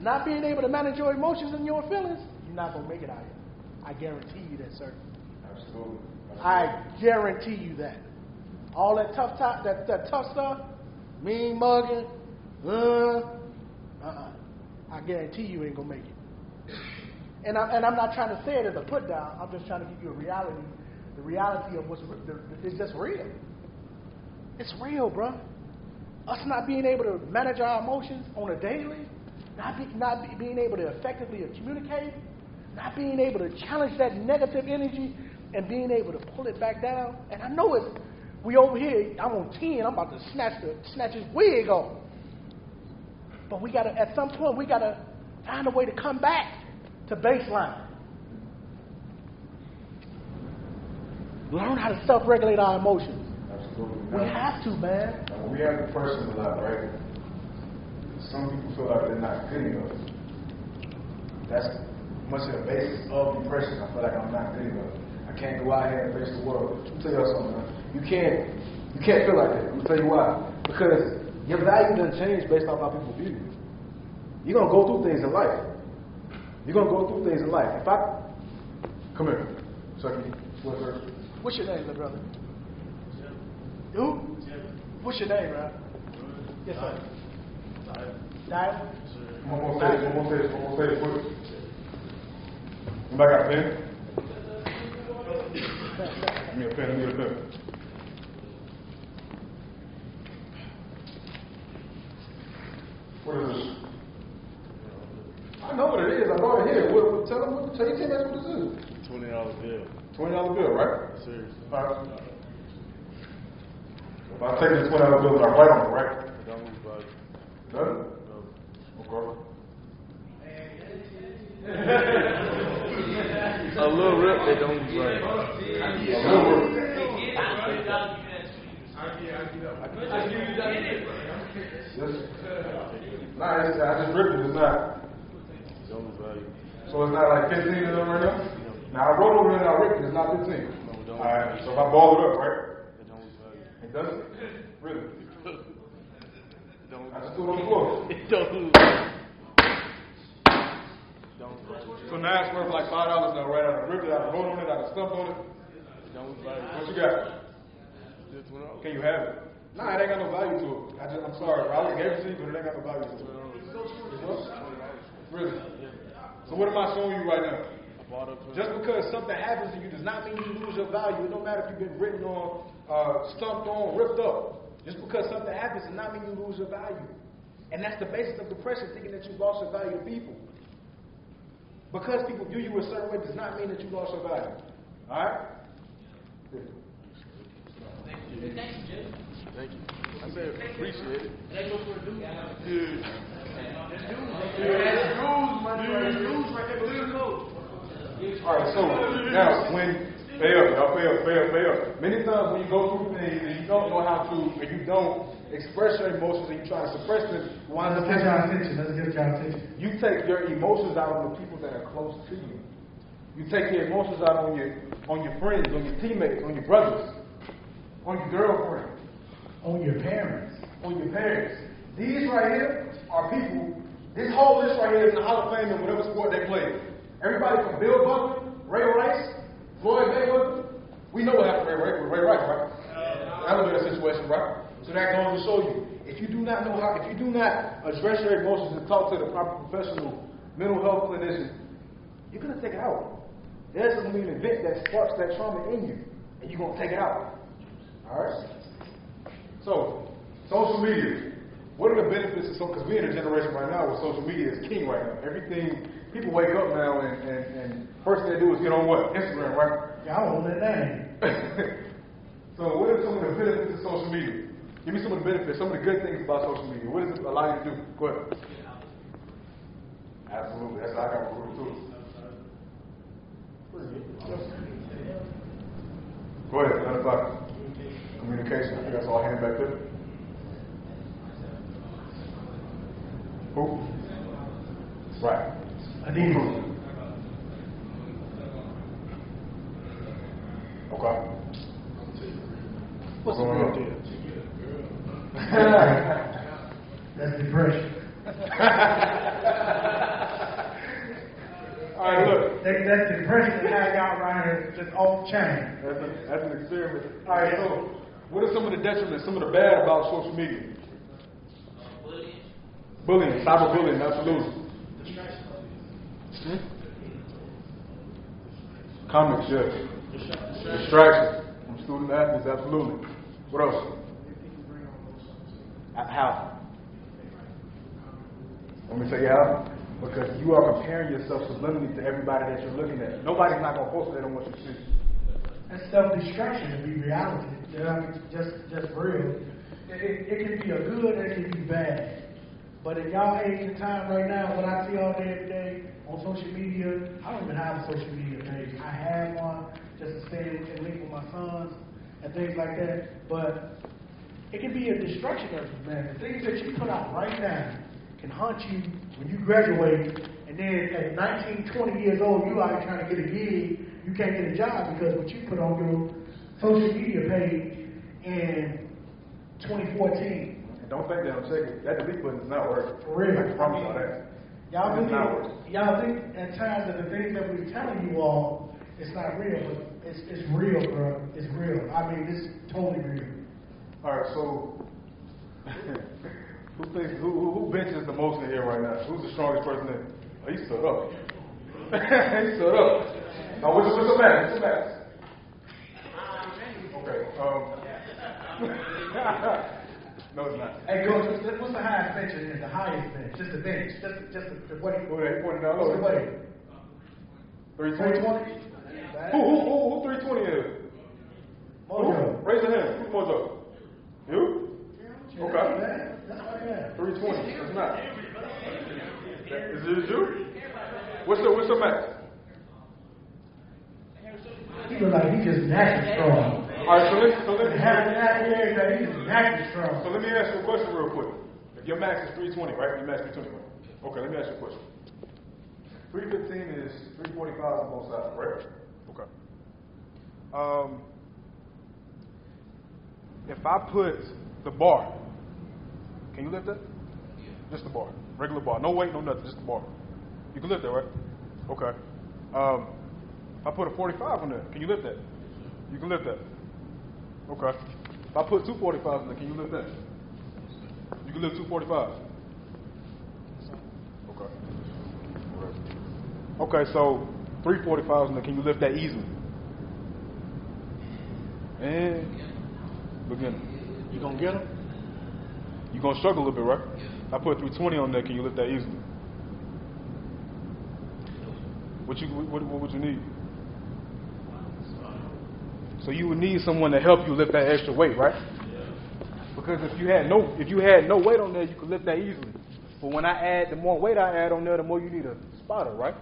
not being able to manage your emotions and your feelings, you're not gonna make it out here. I guarantee you that, sir. Absolutely. I guarantee you that. All that tough top, that, that tough stuff, mean mugging, uh. I guarantee you ain't gonna make it. And, I, and I'm not trying to say it as a put down. I'm just trying to give you a reality. The reality of what's the, it's just real. It's real, bro. Us not being able to manage our emotions on a daily, not be, not be, being able to effectively communicate, not being able to challenge that negative energy and being able to pull it back down. And I know it's we over here. I'm on ten. I'm about to snatch the snatch his wig off. But we gotta at some point we gotta find a way to come back to baseline. Learn how to self-regulate our emotions. Absolutely. We have to, man. Now, we have depression a lot, right? Some people feel like they're not good enough. That's much of the basis of depression. I feel like I'm not good enough. I can't go out here and face the world. Let me tell y'all something, man. You can't, you can't feel like that. I'm gonna tell you why. Because your value doesn't change based off how people view you. You're gonna go through things in life. You're gonna go through things in life. If I come here, Chucky, what's first? What's your name, little brother? Who? What's your name, bro? Yes, sir. Dial? One more stage, one more stage, one more stage, quick. Anybody got a pen? Give me a pen, give me a pen. What is? I know what it is. I brought it here. What, what, tell them what, tell your teammates what this is. Twenty dollar bill. Twenty dollar bill, right? Seriously. All right. If I take this twenty dollar bill and I write on it, right? It don't lose value. Done? No. Okay. A little rip, they don't lose value. A little bit. Nah, it's, I just ripped it. It's not. So it's not like 15 of them right now? Now I wrote over there and I ripped it. It's not 15. No. Alright, so if I ball it up, right? It. It doesn't? Really? It I just threw it on the floor. It don't. So now it's worth like $5 now, right? I ripped it, I wrote on it, I stumped on it. What you got? Dollars. Can you have it? Nah, it ain't got no value to it. I just, I'm sorry. I would gave it to you, but it ain't got no value to it. Really? So what am I showing you right now? I bought up twenty. Just because something happens to you does not mean you lose your value. It don't matter if you've been written on, uh, stumped on, ripped up. Just because something happens does not mean you lose your value. And that's the basis of depression, thinking that you lost your value to people. Because people view you a certain way does not mean that you lost your value. All right? Thank you. I said appreciate it. All right, so now when pay up, y'all pay up, pay up, pay up. Many times when you go through things and you don't know how to, and you don't express your emotions and you try to suppress them, wind Let's up get y'all attention. Let's get y'all attention. you take your emotions out on the people that are close to you. You take your emotions out on your on your friends, on your teammates, on your brothers, on your girlfriend, On your parents. on your parents. These right here are people. This whole list right here is in the Hall of Fame in whatever sport they play. Everybody from Bill Buckner, Ray Rice, Floyd Mayweather. We know what happened to Ray, Ray, Ray Rice, right? Elevator situation, right? So that goes to show you, if you do not know how, if you do not address your emotions and talk to the proper professional mental health clinician, you're gonna take it out. There's gonna be an event that sparks that trauma in you, and you're gonna take it out. All right. So, social media. What are the benefits of social? Because we're in a generation right now where social media is king right now. Everything people wake up now and, and, and first thing they do is get on what Instagram, right? Y'all on that name. so, what are some of the benefits of social media? Give me some of the benefits, some of the good things about social media. What does it allow you to do? Go ahead. Absolutely. That's what I got for too. Go ahead. Another about communication. I think that's all hand back there. Who? Right. I need proof. Okay. What's the real deal? That's depression. All right, look. That, that's depression that I got right here just off chain. That's, a, that's an experiment. All right, so what are some of the detriments, some of the bad about social media? Bullying, cyberbullying, absolutely. Hmm? Comics, yes. Distraction from student athletes, absolutely. What else? How? Let me tell you how. Because you are comparing yourself subliminally to everybody that you're looking at. Nobody's not going to post that on what you see. That's self-destruction to be reality. Just just real. It, it, can be a good it can be bad. But in y'all age and time right now, what I see all day every day on social media, I don't even have a social media page. I have one just to stay and link with my sons and things like that. But it can be a distraction of you, man. The things that you put out right now can haunt you when you graduate, and then at 19, 20 years old, you out trying to get a gig, you can't get a job because what you put on your social media page in 2014. And don't think they don't check it. That delete button is not working. For real. I can promise y'all that. Y'all It is not believe, working. y'all think at times that the things that we're telling you all, it's not real, but it's, it's real, bro. It's real. I mean, it's totally real. All right, so who thinks who, who who benches the most in here right now? Who's the strongest person in? Oh, he stood up. he stood up. Now what's what's the max? What's the max? Okay. Um. no, it's not. Hey, coach, what's the, highest bench in here? The highest bench, just the bench, just just the, the what? Who that? Forty What's the dollars. what? Three Three twenty. twenty. Who who who who three twenty is? Mojo. Who? Raise your hand. Who's Mojo? You? Okay. That's what I am. Three twenty. It's not. Is it you? What's the what's your max? He look like he just naturally strong. All right. So let so let me Having that here, that he just naturally strong. So let me ask you a question real quick. If your max is 320, right? Your max is 320. Okay, let me ask you a question. 315 is 345 on both sides, right? Okay. Um, if I put the bar, can you lift that? Just the bar, regular bar, no weight, no nothing, just the bar. You can lift that, right? Okay. Um, if I put a 45 on there, can you lift that? You can lift that. Okay. If I put two 45s in there, can you lift that? You can lift two 45s. Okay. Okay, so three 45s in there, can you lift that easily? And beginner. You gonna get him? You're gonna struggle a little bit, right? I put 320 on there, can you lift that easily? What you what, what would you need? So you would need someone to help you lift that extra weight, right? Because if you had no if you had no weight on there, you could lift that easily. But when I add the more weight I add on there, the more you need a spotter, right?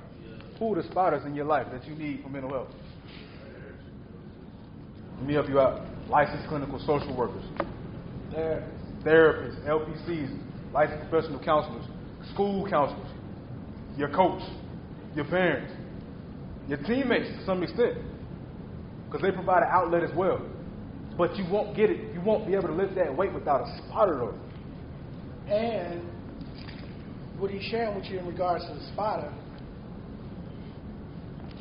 Who are the spotters in your life that you need for mental health? Let me help you out. Licensed clinical social workers, therapists, therapists, LPCs, licensed professional counselors, school counselors, your coach, your parents, your teammates to some extent, because they provide an outlet as well. But you won't get it. You won't be able to lift that weight without a spotter. And what he's sharing with you in regards to the spotter,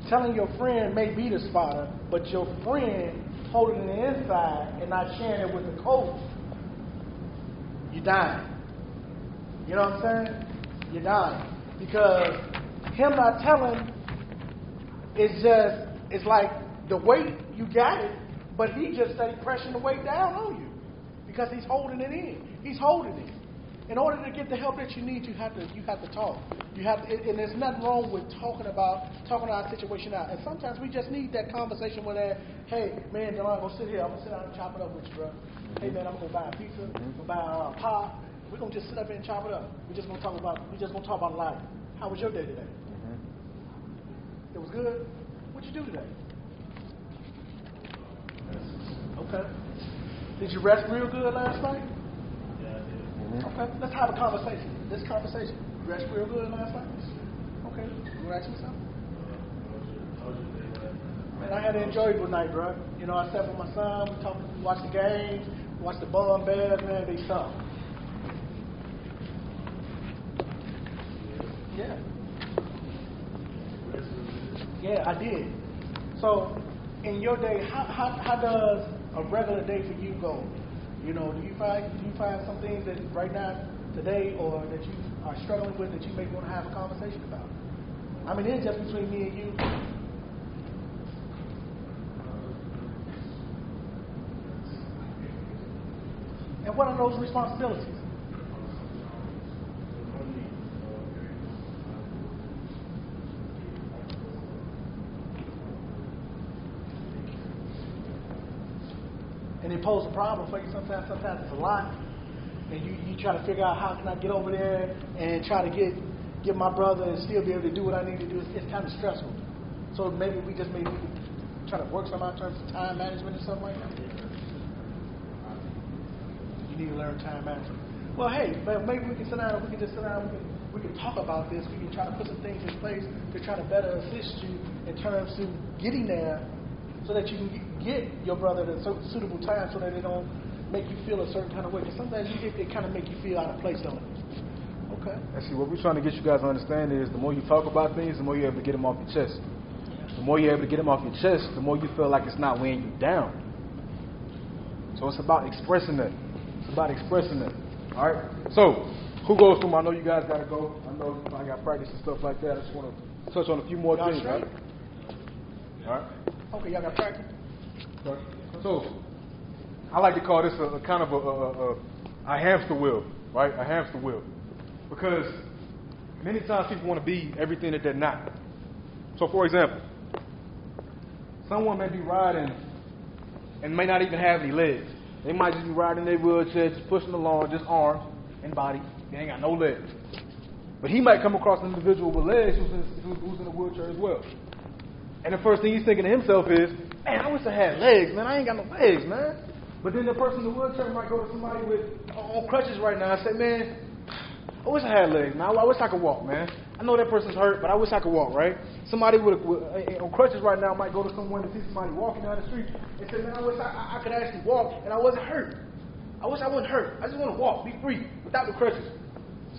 telling your friend may be the spotter, but your friend holding the inside and not sharing it with the coach, you're dying. You know what I'm saying? You're dying. Because him not telling is just, it's like the weight, you got it, but he just stay pressing the weight down on you because he's holding it in. He's holding it. In order to get the help that you need, you have to you have to talk. You have to, and there's nothing wrong with talking about talking our situation out. And sometimes we just need that conversation where that, hey man, Delon, go sit here. I'm gonna sit down and chop it up with you, bro. Hey man, I'm gonna go buy a pizza, I'm gonna buy a pop. We're gonna just sit up here and chop it up. We're just gonna talk about we're just gonna talk about life. How was your day today? Mm-hmm. It was good. What'd you do today? Okay. Did you rest real good last night? Yeah, dude. Mm-hmm. Okay, let's have a conversation. This conversation. You rest real good last night? Okay, you want to ask me something? Man, I had an enjoyable night, bro. You know, I sat with my son, we talked, watched the games, watched the Bum Bears, man, they suck. Yeah. Yeah, I did. So, in your day, how, how, how does a regular day for you go? You know, do you find do you find some things that right now, today, or that you are struggling with that you may want to have a conversation about? I mean, it's just between me and you. And what are those responsibilities? And it poses a problem for you sometimes. Sometimes it's a lot, and you, you try to figure out how can I get over there and try to get get my brother and still be able to do what I need to do. It's, it's kind of stressful. So maybe we just maybe try to work some out in terms of time management or something like that. You need to learn time management. Well, hey, maybe we can sit down. We can just sit down. We can we can talk about this. We can try to put some things in place to try to better assist you in terms of getting there so that you can get your brother at a suitable time so that they don't make you feel a certain kind of way. Because sometimes you, it, it kind of make you feel out of place, don't it? Okay. And see, what we're trying to get you guys to understand is the more you talk about things, the more you're able to get them off your chest. The more you're able to get them off your chest, the more you feel like it's not weighing you down. So it's about expressing that. It's about expressing that. All right. So who goes through? I know you guys gotta go. I know I got practice and stuff like that. I just want to touch on a few more Y'all things. straight? Right? All right. Okay, y'all got practice? So I like to call this a, a kind of a, a, a, a hamster wheel, right? A hamster wheel. Because many times people want to be everything that they're not. So, for example, someone may be riding and may not even have any legs. They might just be riding their wheelchair, just pushing along, just arms and body. They ain't got no legs. But he might come across an individual with legs who's in, who's in a wheelchair as well. And the first thing he's thinking to himself is, man, I wish I had legs, man. I ain't got no legs, man. But then the person in the wheelchair might go to somebody with on crutches right now and say, man, I wish I had legs, man. I wish I could walk, man. I know that person's hurt, but I wish I could walk, right? Somebody with, with uh, on crutches right now might go to someone and see somebody walking down the street and say, man, I wish I, I could actually walk and I wasn't hurt. I wish I wasn't hurt. I just want to walk, be free, without the crutches.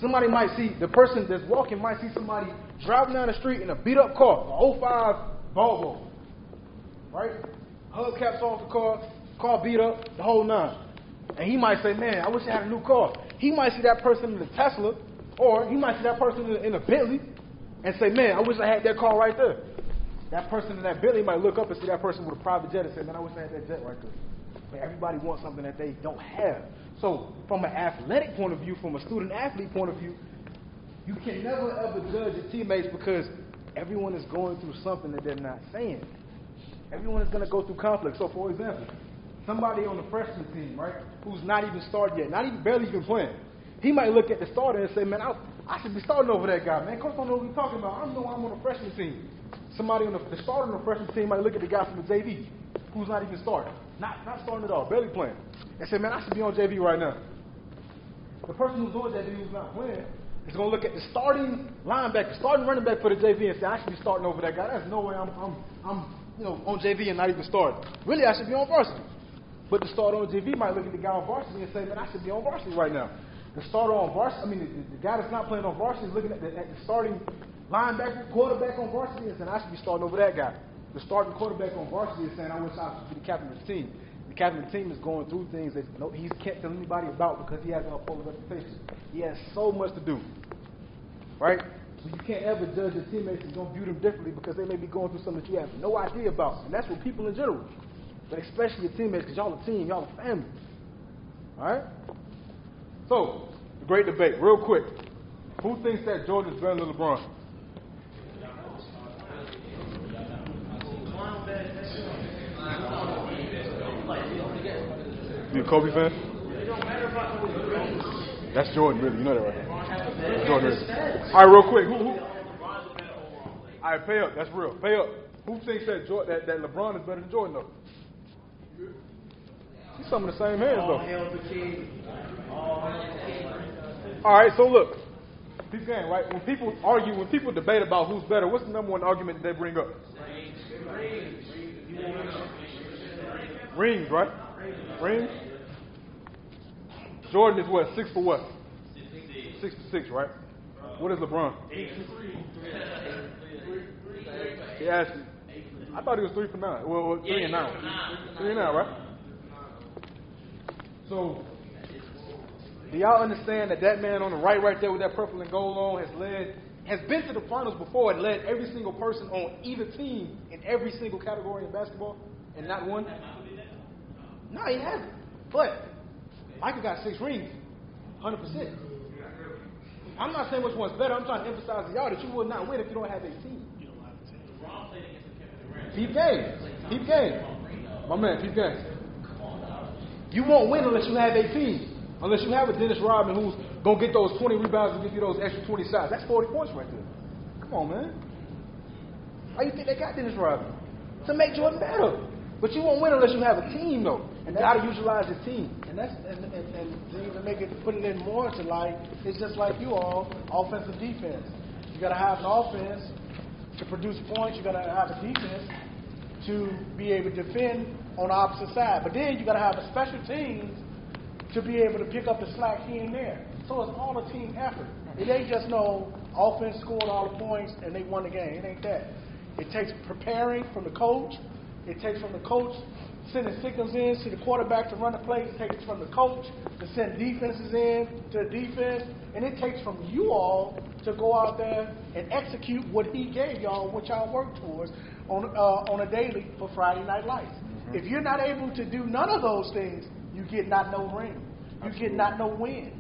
Somebody might see, the person that's walking might see somebody driving down the street in a beat up car, an 05 Volvo, right? Hubcaps off the car, car beat up, the whole nine. And he might say, man, I wish I had a new car. He might see that person in the Tesla, or he might see that person in a, in a Bentley and say, man, I wish I had that car right there. That person in that Bentley might look up and see that person with a private jet and say, man, I wish I had that jet right there. But everybody wants something that they don't have. So, from an athletic point of view, from a student athlete point of view, you can never ever judge your teammates because everyone is going through something that they're not saying. Everyone is going to go through conflict. So, for example, somebody on the freshman team, right, who's not even started yet, not even barely even playing, he might look at the starter and say, "Man, I, I should be starting over that guy, man. Coach don't know what he's talking about. I know I'm on the freshman team." Somebody on the, the starter on the freshman team might look at the guy from the JV, who's not even starting, not not starting at all, barely playing, and say, "Man, I should be on JV right now." The person who's on JV who's not playing is going to look at the starting linebacker, starting running back for the JV, and say, "I should be starting over that guy." There's no way I'm I'm I'm you know on JV and not even starting. Really, I should be on varsity. But the starter on JV might look at the guy on varsity and say, "Man, I should be on varsity right now." The starter on varsity, I mean, the, the guy that's not playing on varsity is looking at the, at the starting linebacker, quarterback on varsity and saying, "I should be starting over that guy." The starting quarterback on varsity is saying, "I wish I should be the captain of the team." The captain of the team is going through things that no, he can't tell anybody about because he has to uphold reputation. He has so much to do, right? You can't ever judge your teammates and don't view them differently because they may be going through something that you have no idea about, and that's what people in general, but especially your teammates because y'all a team, y'all a family. All right. So, the great debate, real quick. Who thinks that Jordan's better than LeBron? You a Kobe fan? That's Jordan, really. You know that, right? Jordan, really. All right, real quick. Who? who? All right, pay up. That's real. Pay up. Who thinks that, Jordan, that, that LeBron is better than Jordan, though? He's some of the same hands, though. All right, so look, keep saying right. When people argue, when people debate about who's better, what's the number one argument they bring up? Rings, right? Rings. Jordan is what? Six for what? Six for six, right? What is LeBron? Eight He asked me. I thought he was three for nine. Well, well three and nine. Three and nine, right? So, do y'all understand that that man on the right, right there with that purple and gold on, has led, has been to the finals before and led every single person on either team in every single category in basketball, and not one? No, he hasn't. But Michael got six rings, hundred percent. I'm not saying which one's better. I'm trying to emphasize to y'all that you will not win if you don't have a team. Peep game. Peep game. My man, peep game. You won't win unless you have a team. Unless you have a Dennis Rodman who's going to get those 20 rebounds and give you those extra 20 shots. That's 40 points right there. Come on, man. How you think they got Dennis Rodman? To make Jordan better. But you won't win unless you have a team, though. And you got to utilize your team. And that's and, and, and to even make it put it in more to light, it's just like you all, offensive defense. You gotta have an offense to produce points, you gotta have a defense to be able to defend on the opposite side. But then you gotta have a special teams to be able to pick up the slack here and there. So it's all a team effort. It ain't just no offense scored all the points and they won the game. It ain't that. It takes preparing from the coach. It takes from the coach sending signals in to the quarterback to run the play. Take it takes from the coach to send defenses in to the defense. And it takes from you all to go out there and execute what he gave y'all, what y'all work towards on, uh, on a daily for Friday Night Lights. If you're not able to do none of those things, you get not no ring. You get not no win.